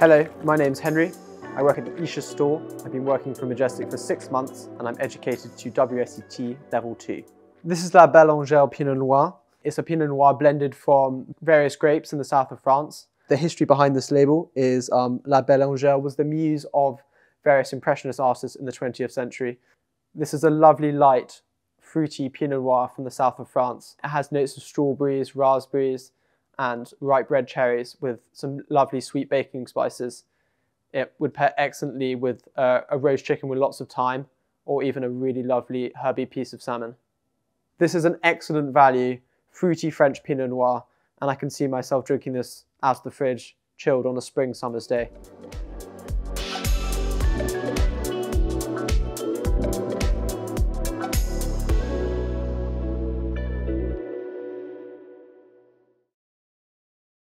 Hello, my name's Henry. I work at the Esher store. I've been working for Majestic for six months and I'm educated to WSET Level 2. This is La Belle Angèle Pinot Noir. It's a Pinot Noir blended from various grapes in the south of France. The history behind this label is um, La Belle Angèle was the muse of various Impressionist artists in the 20th century. This is a lovely light, fruity Pinot Noir from the south of France. It has notes of strawberries, raspberries, and ripe red cherries with some lovely sweet baking spices. It would pair excellently with uh, a roast chicken with lots of thyme or even a really lovely herby piece of salmon. This is an excellent value, fruity French Pinot Noir, and I can see myself drinking this out of the fridge, chilled on a spring summer's day.